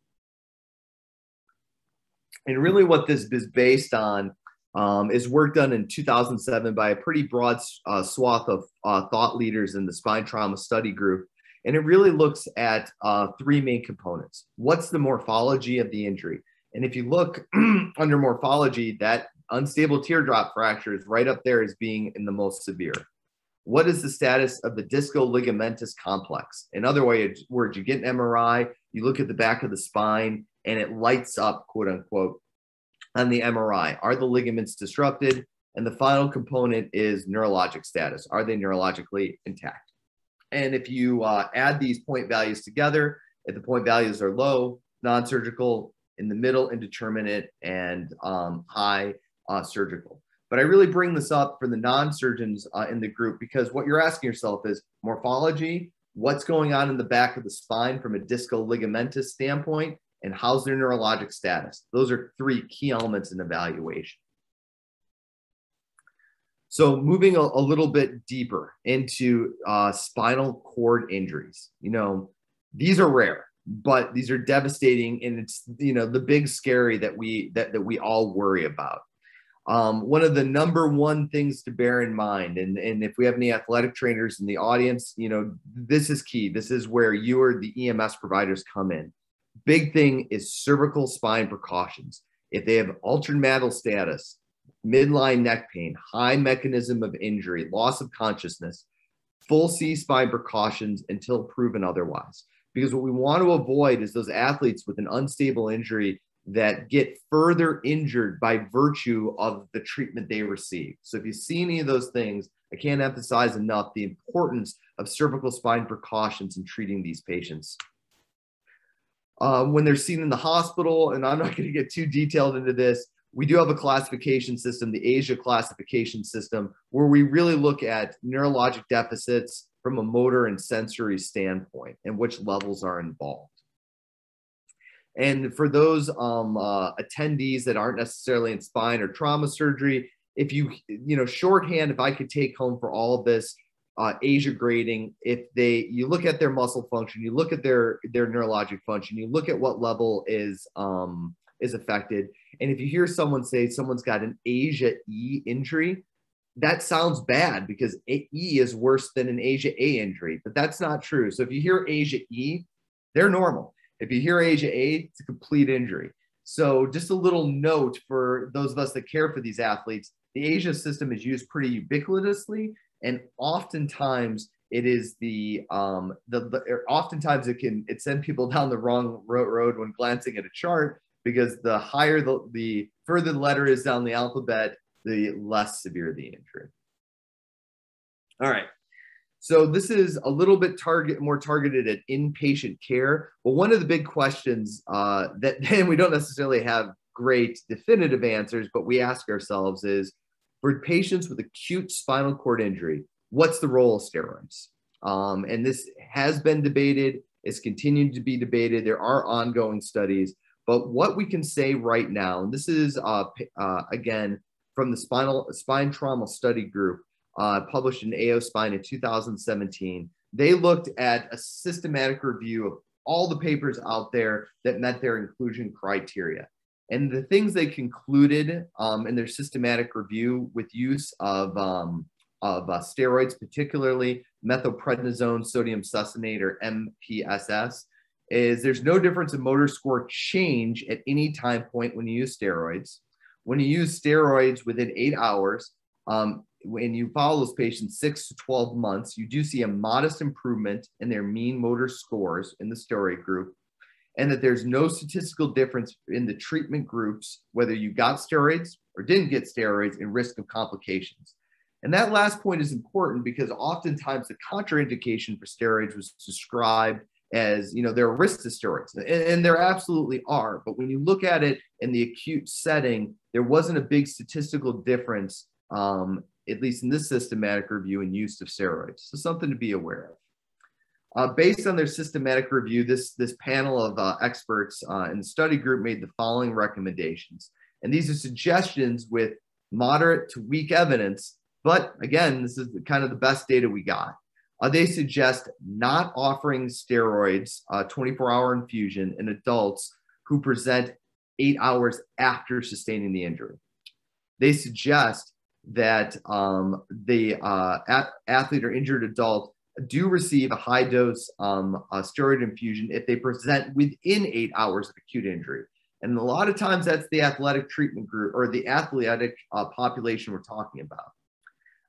And really, what this is based on um, is work done in 2007 by a pretty broad uh, swath of uh, thought leaders in the spine trauma study group. And it really looks at uh, three main components. What's the morphology of the injury? And if you look under morphology, that unstable teardrop fracture is right up there as being in the most severe. What is the status of the disco-ligamentous complex? In other words, you get an MRI, you look at the back of the spine, and it lights up, quote unquote, on the MRI. Are the ligaments disrupted? And the final component is neurologic status. Are they neurologically intact? And if you uh, add these point values together, if the point values are low, non surgical, in the middle, indeterminate, and um, high uh, surgical. But I really bring this up for the non surgeons uh, in the group because what you're asking yourself is morphology, what's going on in the back of the spine from a disco ligamentous standpoint, and how's their neurologic status. Those are three key elements in evaluation. So moving a, a little bit deeper into uh, spinal cord injuries, you know, these are rare. but these are devastating and it's you know the big scary that we that, that we all worry about um, one of the number one things to bear in mind and, and if we have any athletic trainers in the audience you know this is key this is where you or the ems providers come in big thing is cervical spine precautions if they have altered mental status midline neck pain high mechanism of injury loss of consciousness full c spine precautions until proven otherwise because what we want to avoid is those athletes with an unstable injury that get further injured by virtue of the treatment they receive. So if you see any of those things, I can't emphasize enough the importance of cervical spine precautions in treating these patients. Um, when they're seen in the hospital, and I'm not going to get too detailed into this, we do have a classification system, the ASIA classification system, where we really look at neurologic deficits, from a motor and sensory standpoint and which levels are involved. And for those um, uh, attendees that aren't necessarily in spine or trauma surgery, if you, you know, shorthand, if I could take home for all of this, uh, ASIA grading, if they, you look at their muscle function, you look at their their neurologic function, you look at what level is um, is affected, and if you hear someone say someone's got an ASIA E injury, that sounds bad because E is worse than an ASIA A injury, but that's not true. So if you hear ASIA E, they're normal. If you hear ASIA A, it's a complete injury. So just a little note for those of us that care for these athletes, the ASIA system is used pretty ubiquitously, and oftentimes it is the um the, the er, oftentimes it can it send people down the wrong road when glancing at a chart because the higher the the further the letter is down the alphabet the less severe the injury. All right. So this is a little bit target more targeted at inpatient care. But one of the big questions uh, that then we don't necessarily have great definitive answers, but we ask ourselves is for patients with acute spinal cord injury, what's the role of steroids? Um, and this has been debated. It's continued to be debated. There are ongoing studies, but what we can say right now, and this is uh, uh, again from the spinal spine trauma study group uh, published in AO Spine in 2017. They looked at a systematic review of all the papers out there that met their inclusion criteria. And the things they concluded um, in their systematic review with use of, um, of uh, steroids, particularly methylprednisolone sodium succinate or MPSS, is there's no difference in motor score change at any time point when you use steroids. When you use steroids within eight hours, um, when you follow those patients six to 12 months, you do see a modest improvement in their mean motor scores in the steroid group, and that there's no statistical difference in the treatment groups, whether you got steroids or didn't get steroids, in risk of complications. And that last point is important because oftentimes the contraindication for steroids was described as you know there are risks to steroids and, and, there absolutely are. But when you look at it in the acute setting there wasn't a big statistical difference um, at least in this systematic review in use of steroids. So something to be aware of uh, based on their systematic review this this panel of uh, experts uh, in the study group made the following recommendations and these are suggestions with moderate to weak evidence but again this is the, kind of the best data we got uh, they suggest not offering steroids, uh, 24 hour infusion in adults who present eight hours after sustaining the injury. They suggest that um, the uh, at- athlete or injured adult do receive a high dose um, steroid infusion if they present within eight hours of acute injury. And a lot of times that's the athletic treatment group or the athletic uh, population we're talking about.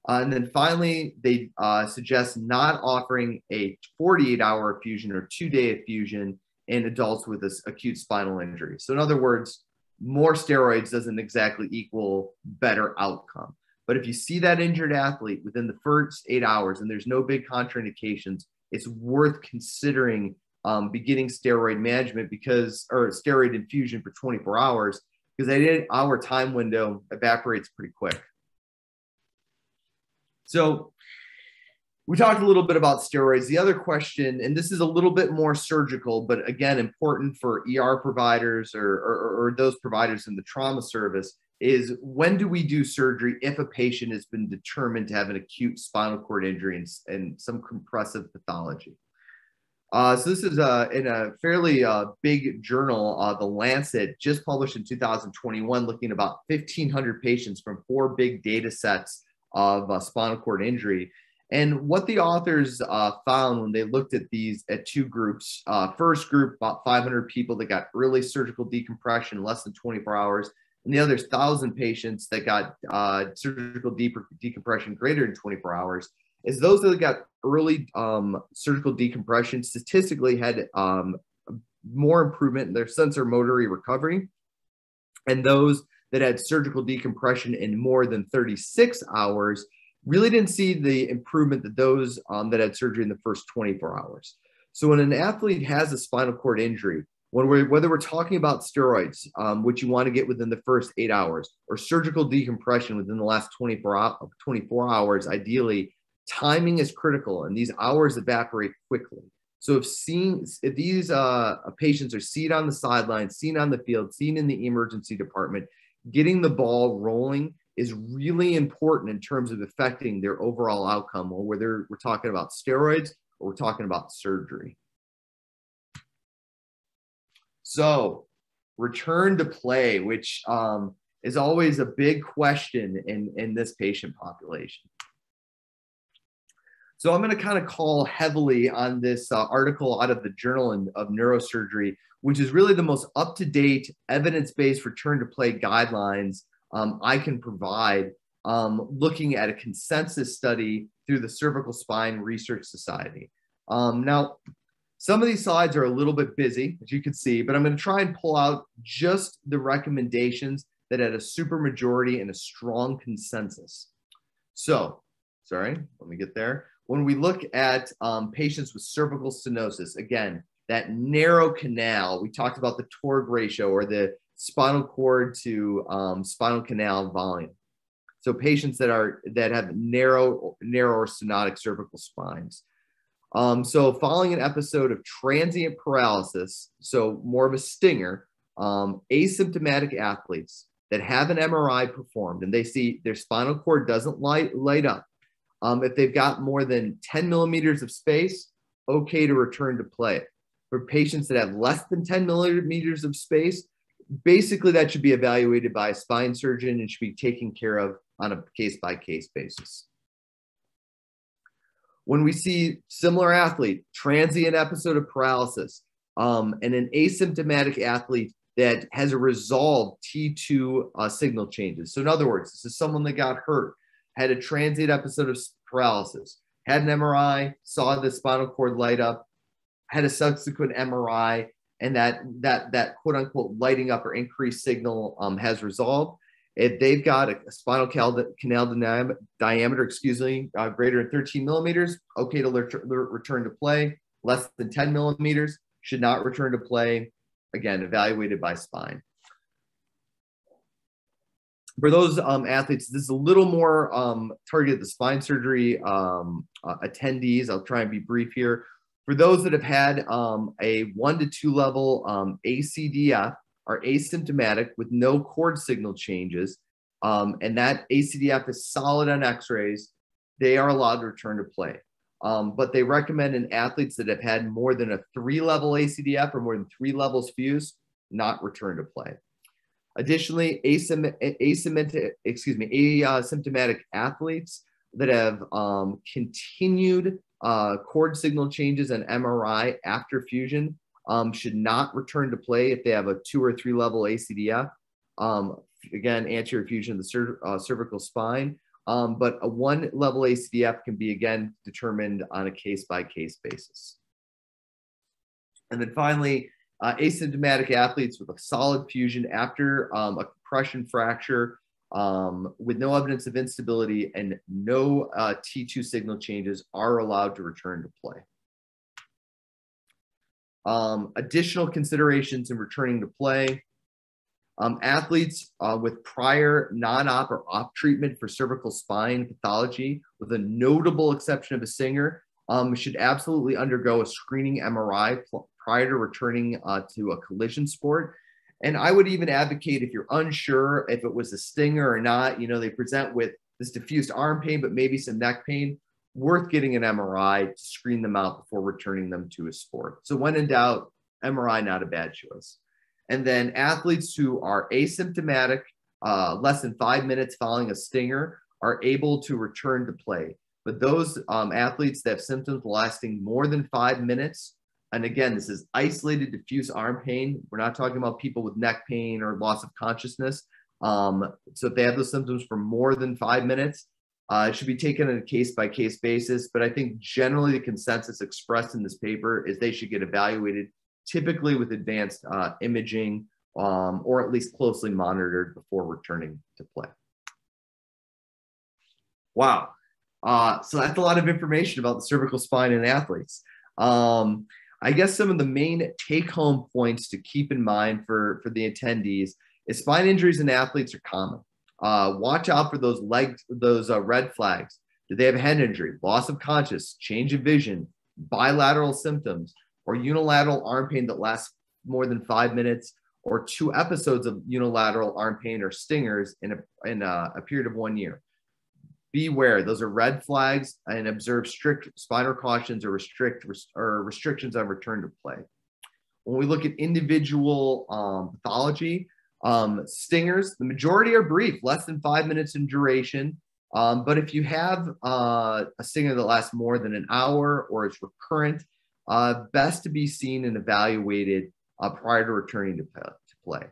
Uh, and then finally, they uh, suggest not offering a 48 hour infusion or two day infusion in adults with this acute spinal injury. So, in other words, more steroids doesn't exactly equal better outcome. But if you see that injured athlete within the first eight hours and there's no big contraindications, it's worth considering um, beginning steroid management because, or steroid infusion for 24 hours, because that eight hour time window evaporates pretty quick. So we talked a little bit about steroids. The other question, and this is a little bit more surgical, but again, important for ER providers or, or, or those providers in the trauma service, is when do we do surgery if a patient has been determined to have an acute spinal cord injury and, and some compressive pathology? Uh, so this is uh, in a fairly uh, big journal, uh, The Lancet, just published in 2021, looking at about 1,500 patients from four big data sets of uh, spinal cord injury. And what the authors uh, found when they looked at these at two groups, first group about 500 people that got early surgical decompression less than 24 hours, and the other 1,000 patients that got uh, surgical de- decompression greater than 24 hours is those that got early um, surgical decompression statistically had um, more improvement in their sensor motory recovery. And those that had surgical decompression in more than 36 hours really didn't see the improvement that those um, that had surgery in the first 24 hours. So when an athlete has a spinal cord injury, when we're, whether we're talking about steroids, um, which you want to get within the first eight hours, or surgical decompression within the last 24, 24 hours, ideally, timing is critical and these hours evaporate quickly. So if seeing if these uh, patients are seen on the sideline, seen on the field, seen in the emergency department, getting the ball rolling is really important in terms of affecting their overall outcome, whether we're talking about steroids or we're talking about surgery. So return to play, which um, is always a big question in, in this patient population. So I'm going to kind of call heavily on this uh, article out of the Journal of Neurosurgery, which is really the most up to date evidence based return to play guidelines um, I can provide, um, looking at a consensus study through the Cervical Spine Research Society. Um, now, some of these slides are a little bit busy, as you can see, but I'm going to try and pull out just the recommendations that had a super majority and a strong consensus. So, sorry, let me get there when we look at um, patients with cervical stenosis, again, that narrow canal, we talked about the TORG ratio or the spinal cord to um, spinal canal volume. So patients that are that have narrow, narrow stenotic cervical spines. Um, so following an episode of transient paralysis, so more of a stinger, um, asymptomatic athletes that have an MRI performed and they see their spinal cord doesn't light, light up, um, if they've got more than 10 millimeters of space, okay to return to play. For patients that have less than 10 millimeters of space, basically that should be evaluated by a spine surgeon and should be taken care of on a case by case basis. When we see similar athlete, transient episode of paralysis, um, and an asymptomatic athlete that has a resolved T2 uh, signal changes. So, in other words, this is someone that got hurt, had a transient episode of paralysis, had an MRI, saw the spinal cord light up, had a subsequent MRI, and that that that quote unquote lighting up or increased signal um, has resolved. If they've got a, spinal canal diameter, excuse me, uh, greater than 13 millimeters, okay to return to play. Less than 10 millimeters should not return to play. Again, evaluated by spine for those um, athletes, this is a little more um, targeted the spine surgery um, uh, attendees. I'll try and be brief here. For those that have had um, a one to two level um, ACDF, are asymptomatic with no cord signal changes, um, and that ACDF is solid on X-rays, they are allowed to return to play. but they recommend in athletes that have had more than a three level ACDF or more than three levels fused, not return to play. Additionally, asymptomatic, excuse me, asymptomatic athletes that have um, continued uh, cord signal changes and MRI after fusion um, should not return to play if they have a two or three level ACDF. Um, again, anterior fusion of the cer uh, cervical spine. Um, but a one level ACDF can be again determined on a case by case basis. And then finally, uh, asymptomatic athletes with a solid fusion after um, a compression fracture um, with no evidence of instability and no uh, T2 signal changes are allowed to return to play. Um, additional considerations in returning to play. Um, athletes uh, with prior non-op or op treatment for cervical spine pathology, with a notable exception of a stinger, um, should absolutely undergo a screening MRI prior to returning uh, to a collision sport. And I would even advocate if you're unsure if it was a stinger or not, you know, they present with this diffused arm pain, but maybe some neck pain. Worth getting an MRI to screen them out before returning them to a sport. So when in doubt, MRI not a bad choice. And then athletes who are asymptomatic, uh, less than five minutes following a stinger, are able to return to play. But those um, athletes that have symptoms lasting more than five minutes, and again, this is isolated diffuse arm pain. We're not talking about people with neck pain or loss of consciousness. Um, so if they have those symptoms for more than five minutes, uh, it should be taken on a case by case basis. But I think generally the consensus expressed in this paper is they should get evaluated, typically with advanced uh, imaging um, or at least closely monitored before returning to play. Wow. Uh, so that's a lot of information about the cervical spine in athletes. Um, I guess some of the main take home points to keep in mind for, for the attendees is spine injuries in athletes are common. Uh, watch out for those leg, those uh, red flags. Do they have head injury, loss of conscious, change of vision, bilateral symptoms, or unilateral arm pain that lasts more than five minutes, or two episodes of unilateral arm pain or stingers in a, in a, a period of one year? beware those are red flags and observe strict spinal cautions or restrict or restrictions on return to play when we look at individual um, pathology um, stingers the majority are brief less than five minutes in duration um, but if you have uh, a stinger that lasts more than an hour or is recurrent uh, best to be seen and evaluated uh, prior to returning to, to play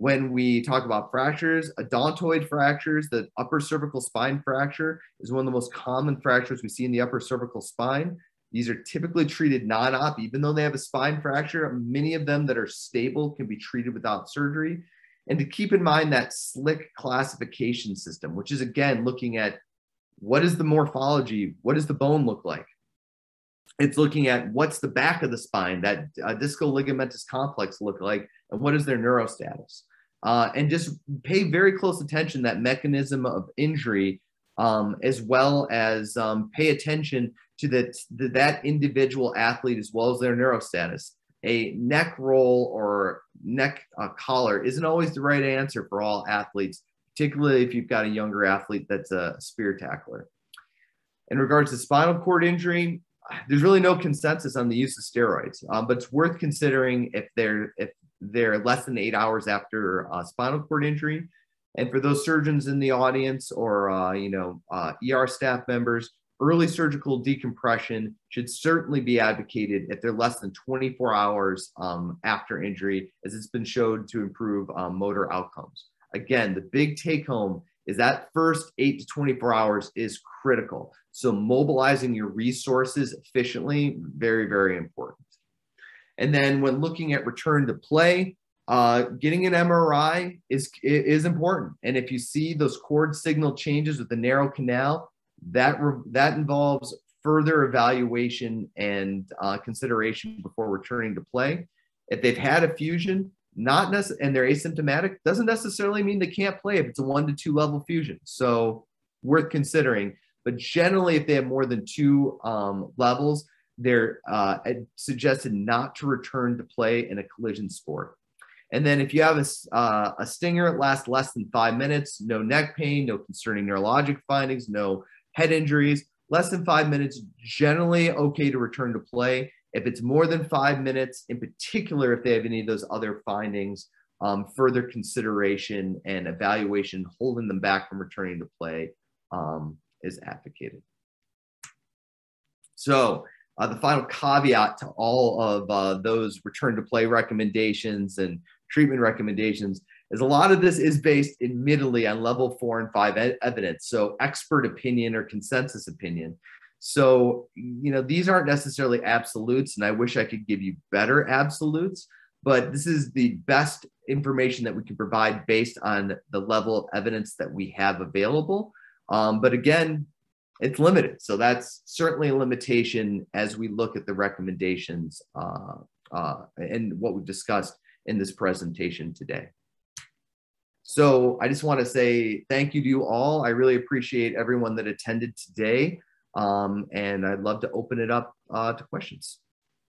when we talk about fractures, odontoid fractures, the upper cervical spine fracture is one of the most common fractures we see in the upper cervical spine. These are typically treated non-op, even though they have a spine fracture. Many of them that are stable can be treated without surgery. And to keep in mind that SLIC classification system, which is again looking at what is the morphology, what does the bone look like? It's looking at what's the back of the spine, that uh, discal ligamentous complex look like, and what is their neurostatus uh, and just pay very close attention that mechanism of injury um, as well as um, pay attention to that that individual athlete as well as their neuro status. a neck roll or neck uh, collar isn't always the right answer for all athletes particularly if you've got a younger athlete that's a spear tackler in regards to spinal cord injury there's really no consensus on the use of steroids um, but it's worth considering if they're if they're less than eight hours after a spinal cord injury. And for those surgeons in the audience or, uh, you know, uh, ER staff members, early surgical decompression should certainly be advocated if they're less than 24 hours um, after injury, as it's been shown to improve um, motor outcomes. Again, the big take home is that first eight to 24 hours is critical. So mobilizing your resources efficiently, very, very important. And then when looking at return to play, uh, getting an MRI is is important. And if you see those cord signal changes with the narrow canal, that re- that involves further evaluation and uh, consideration before returning to play. If they've had a fusion, not nece- and they're asymptomatic, doesn't necessarily mean they can't play if it's a one to two level fusion. So worth considering. But generally, if they have more than two um, levels, they're uh, suggested not to return to play in a collision sport. And then if you have a, uh, a stinger, it lasts less than five minutes, no neck pain, no concerning neurologic findings, no head injuries, less than five minutes, generally okay to return to play. If it's more than five minutes, in particular, if they have any of those other findings, um, further consideration and evaluation holding them back from returning to play um, is advocated. So uh, the final caveat to all of uh, those return to play recommendations and treatment recommendations is a lot of this is based admittedly on level four and five e- evidence. So expert opinion or consensus opinion. So, you know, these aren't necessarily absolutes, and I wish I could give you better absolutes, but this is the best information that we can provide based on the level of evidence that we have available. Um, but again, it's limited. So that's certainly a limitation as we look at the recommendations uh, uh, and what we've discussed in this presentation today. So I just want to say thank you to you all. I really appreciate everyone that attended today. Um, and I'd love to open it up uh, to questions.